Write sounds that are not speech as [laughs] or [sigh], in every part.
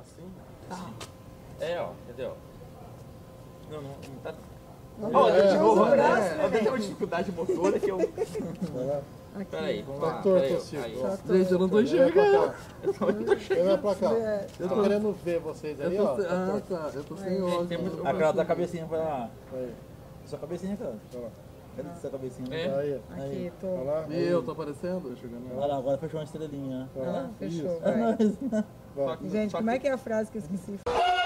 Assim? Tá. É, ó, entendeu? Não, não, não tá. Não, Ó, é, de novo, braço, né? Eu tenho uma dificuldade motora que eu. Aqui. Peraí, vamos Tá lá. torto, Tá ó. Gente, eu não tô Vem pra enxergando. cá. Vem pra cá. É, Eu tô querendo ver vocês aí, Eu ó. tô, ah, tá. Eu tô sem óculos. Tem muito- Aquela da cabecinha pra lá. Aí, Sua cabecinha, cara. Cadê sua cabecinha? É? aí. aqui, tô. Olha lá. E eu, tô aparecendo? Chegando. Olha lá, agora fechou uma estrelinha. Ah, fechou, É vai. nóis. Gente, como é que é a frase que eu esqueci? [laughs]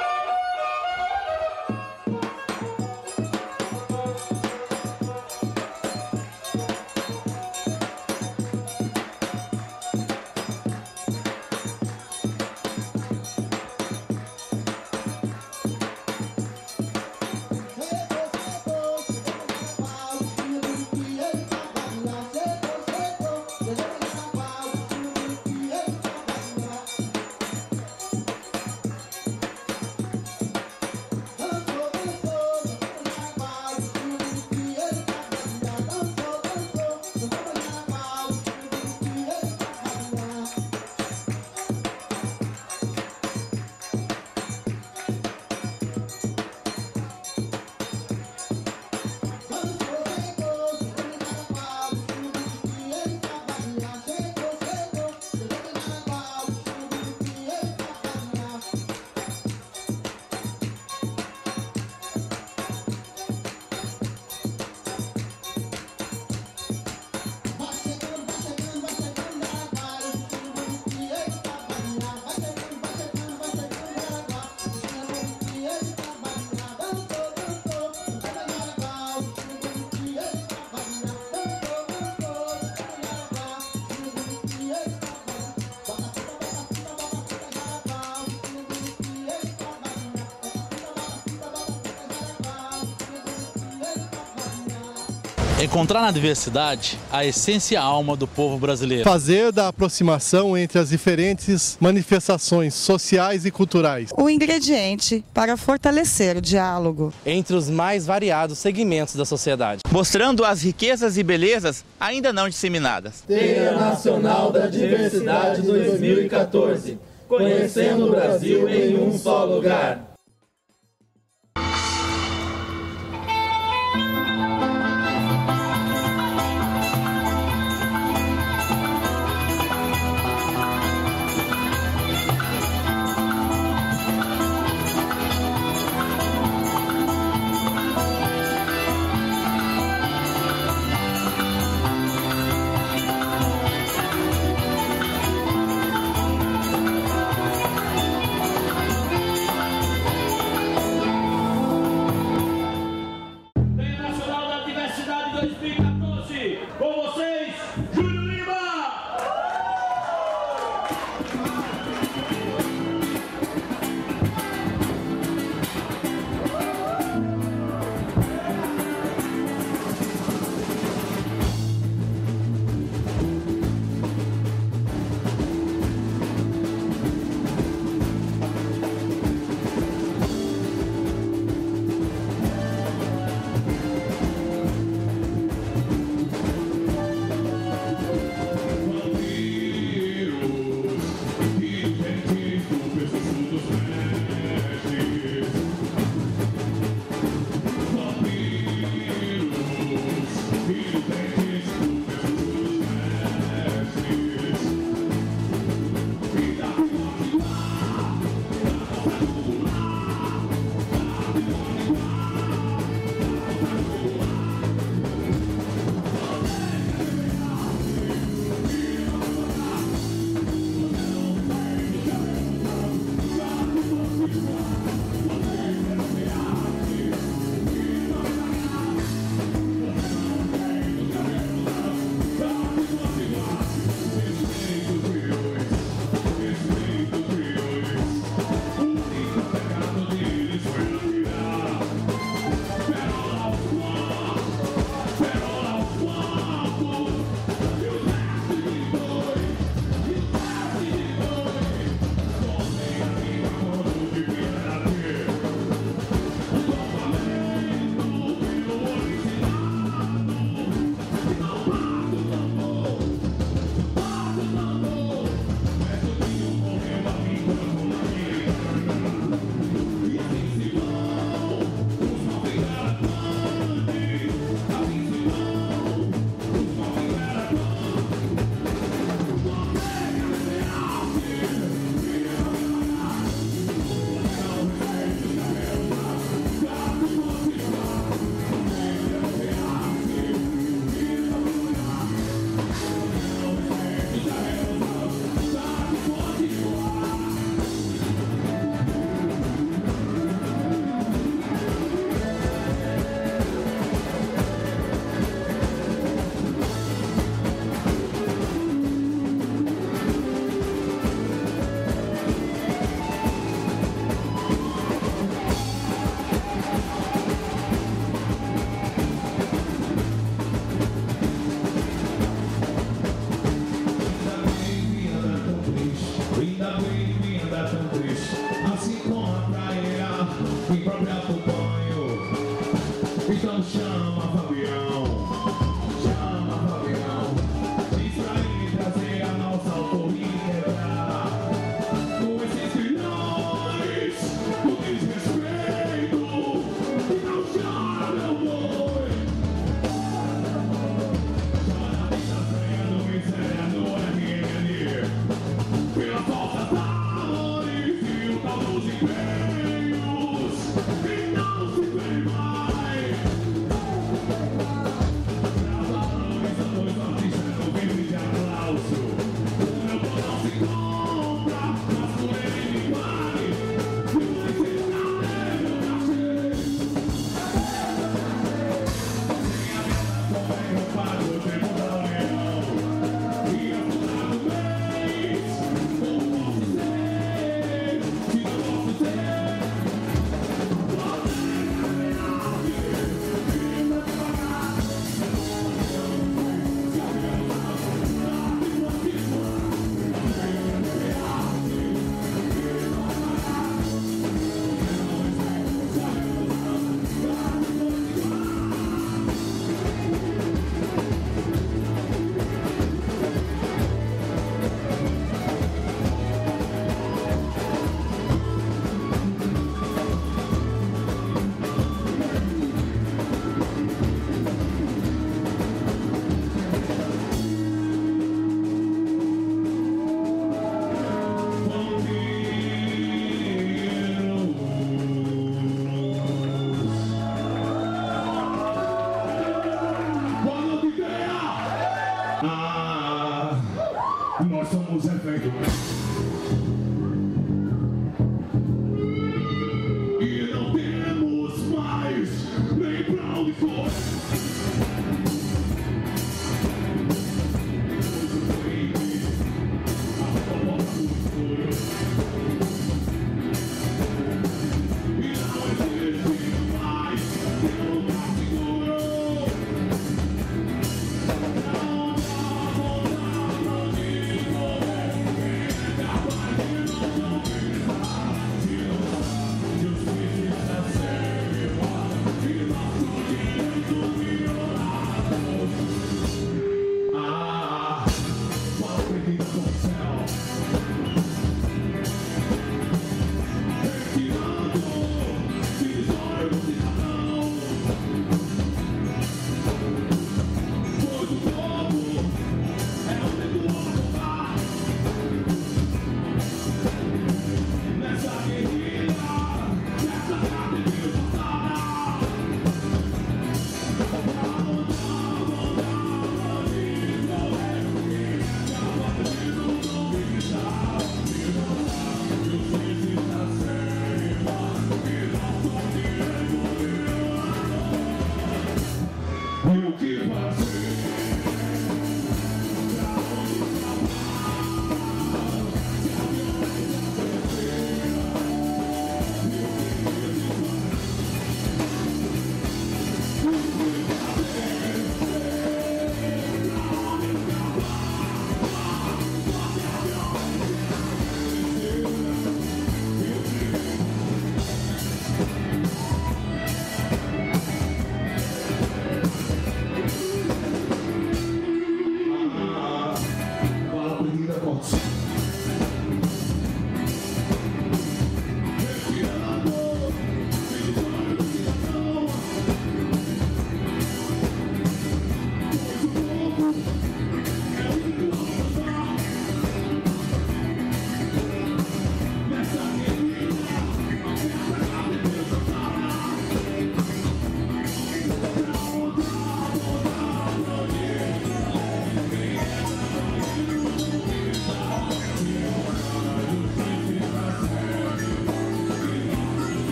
Encontrar na diversidade a essência e a alma do povo brasileiro. Fazer da aproximação entre as diferentes manifestações sociais e culturais. O ingrediente para fortalecer o diálogo. entre os mais variados segmentos da sociedade. mostrando as riquezas e belezas ainda não disseminadas. Feira Nacional da Diversidade 2014. Conhecendo o Brasil em um só lugar.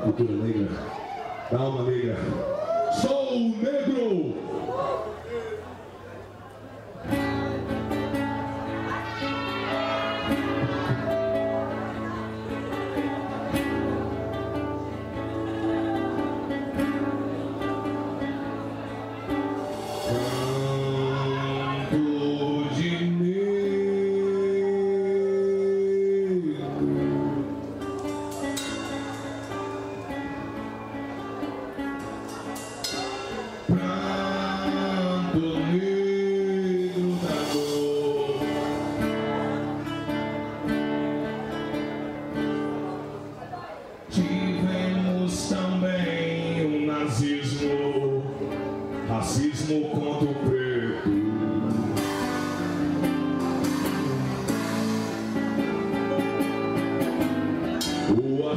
Cultura negra, da negra.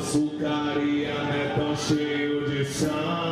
O açucaria não é tão cheio de sangue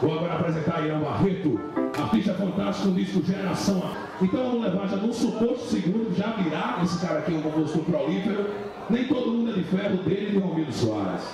Vou agora apresentar Irã Barreto, artista fantástico no disco Geração. Então vamos levar já num suposto segundo, já virar esse cara aqui um compositor prolífero. Nem todo mundo é de ferro dele e de Romildo Soares.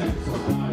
sense of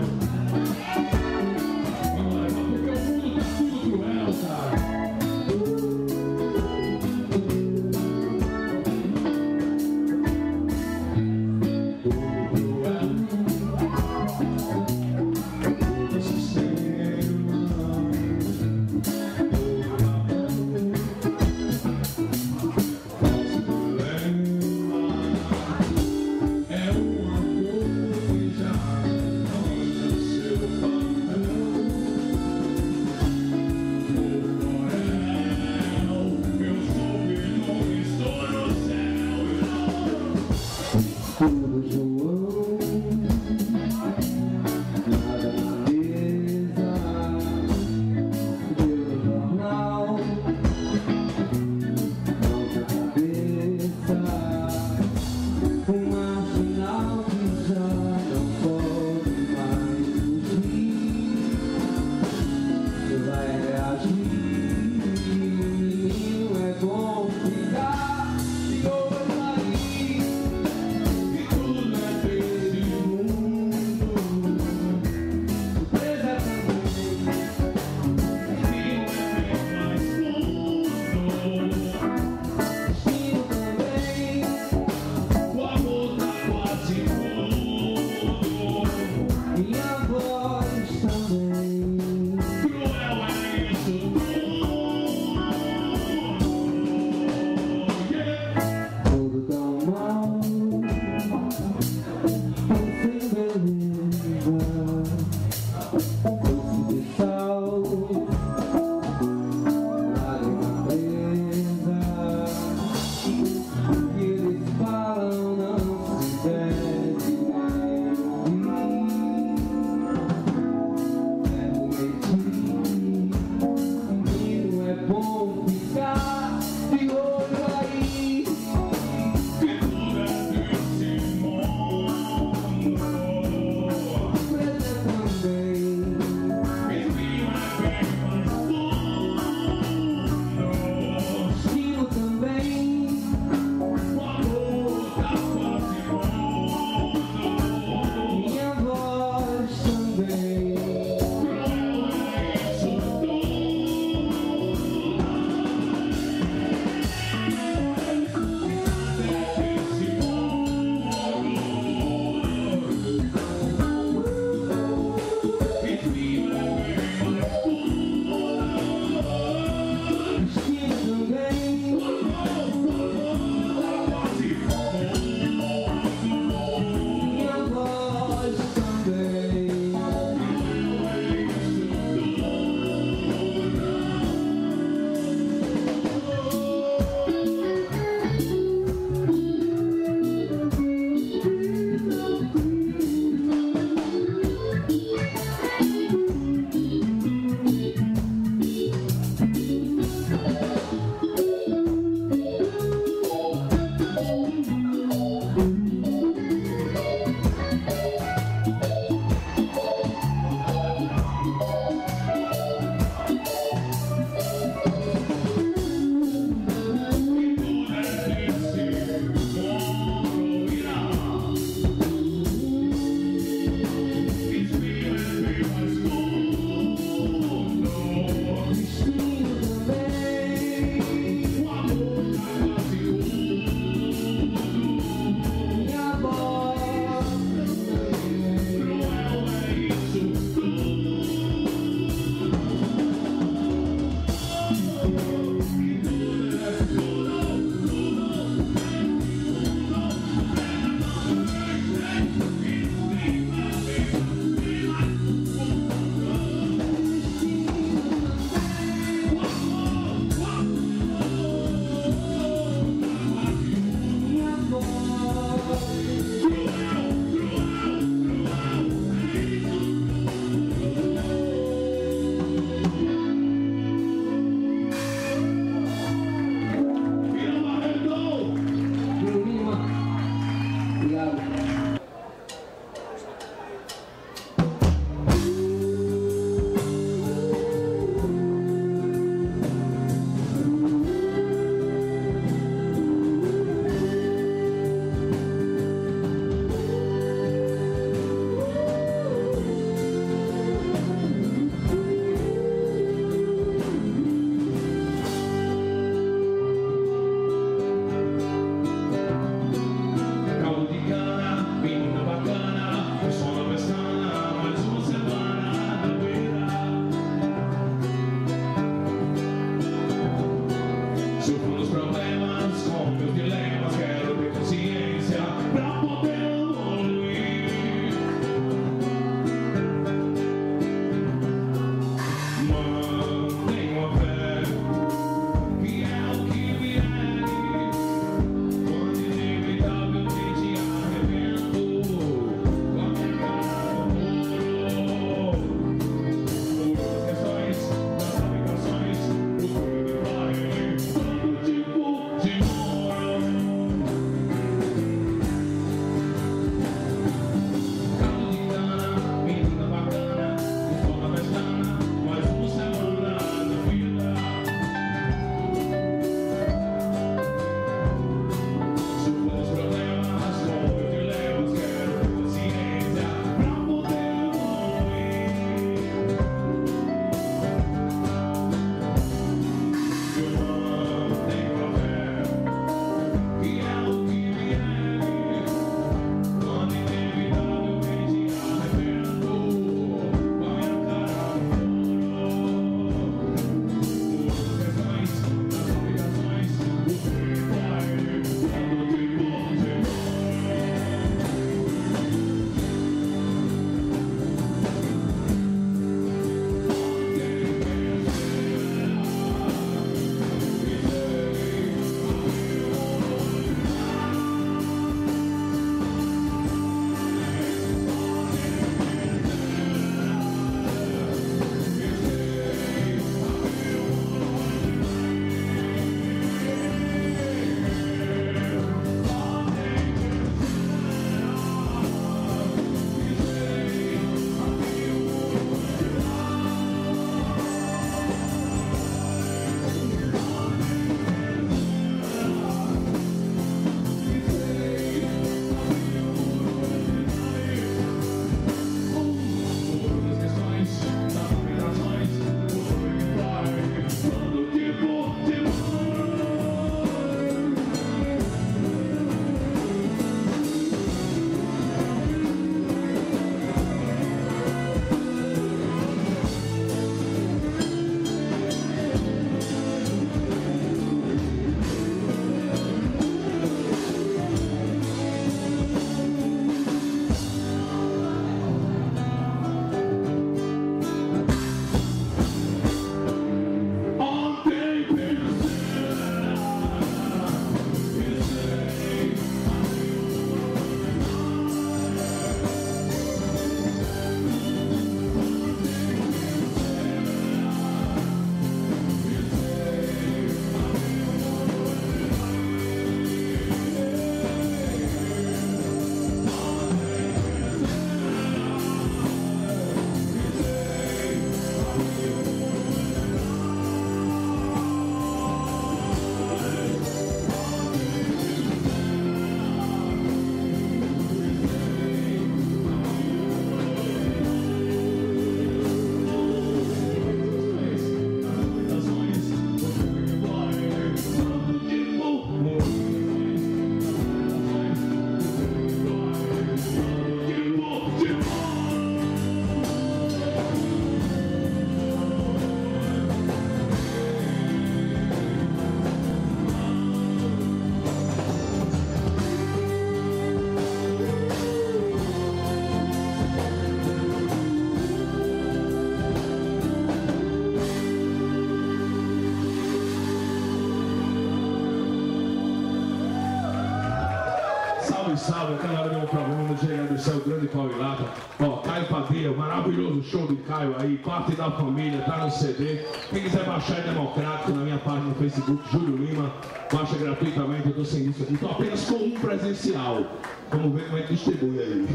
Salve, salve, aquela hora do programa do Engenheiro do Céu, grande Paulilata. Ó, Caio Padilha, maravilhoso show de Caio aí, parte da família, tá no CD. Quem quiser baixar é democrático na minha página no Facebook, Júlio Lima, baixa gratuitamente, eu tô sem isso aqui, tô apenas com um presencial. Vamos ver como é que distribui aí.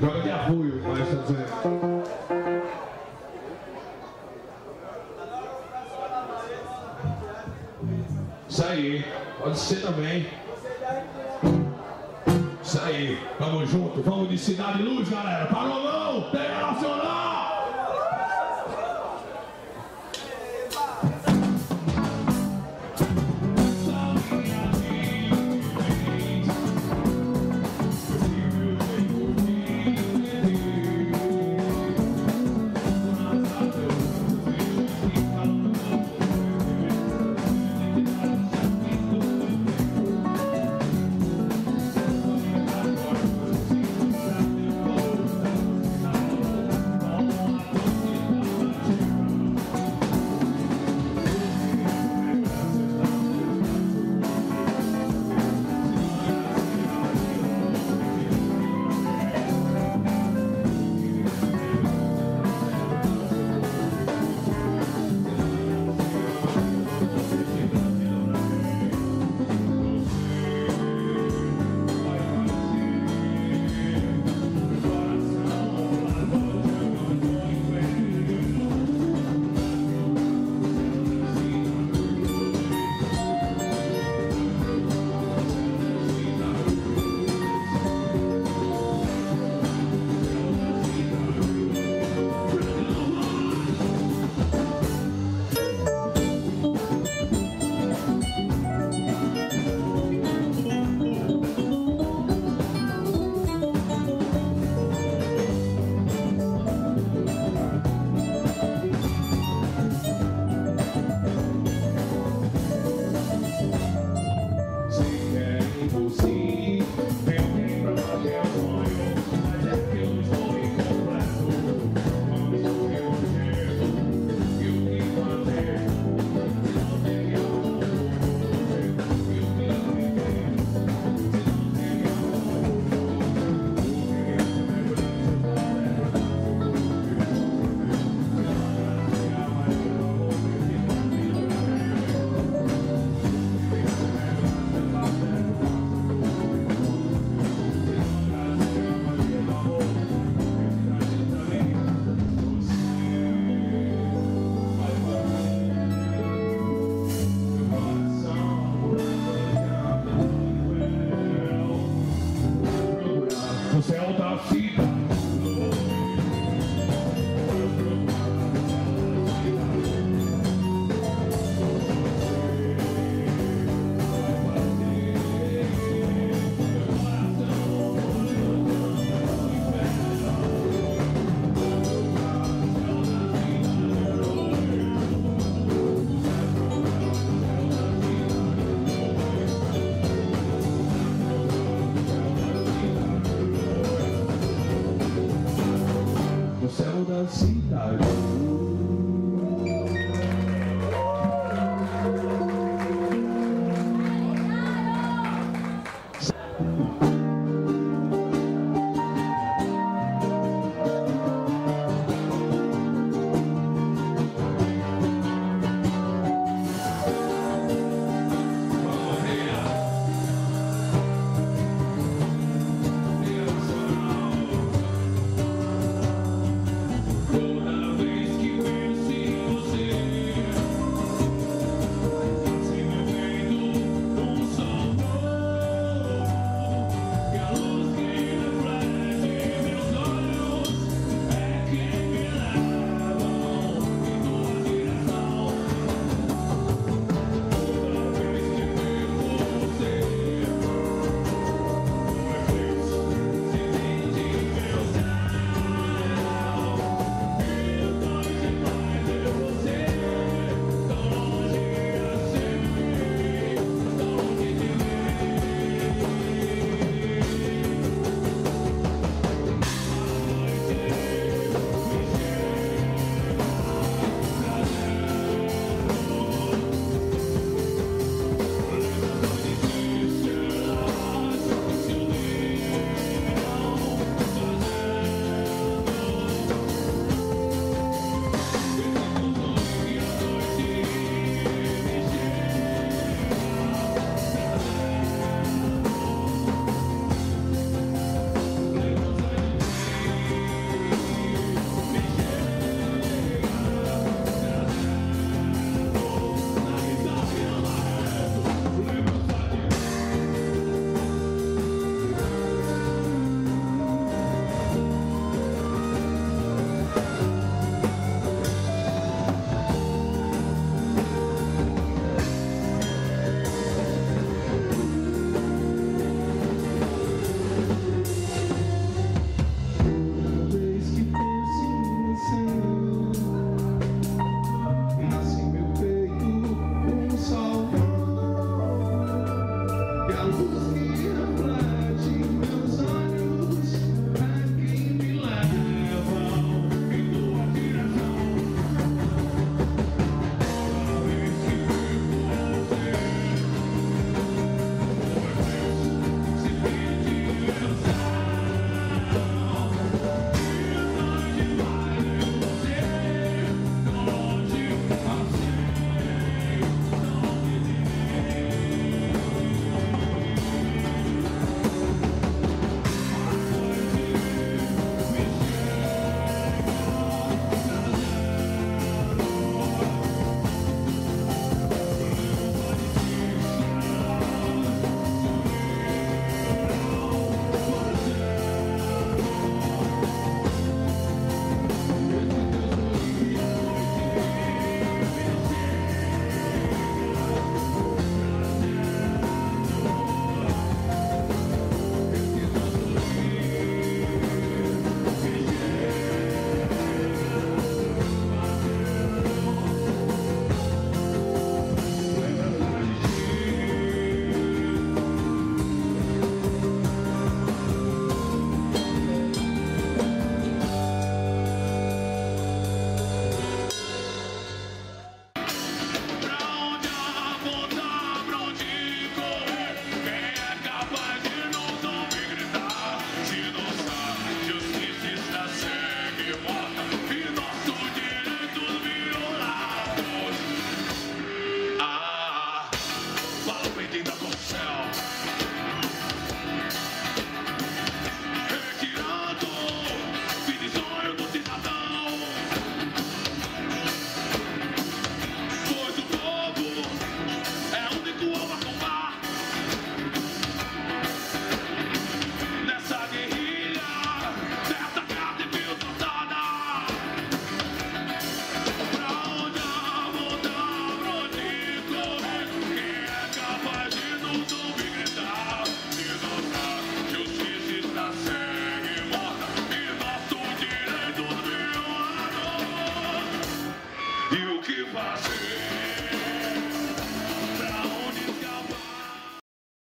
Joga de apoio, o maestro tá dizendo. Isso aí, pode ser também. Isso aí, vamos junto, vamos de Cidade Luz, galera. Parou não? Pega nacional!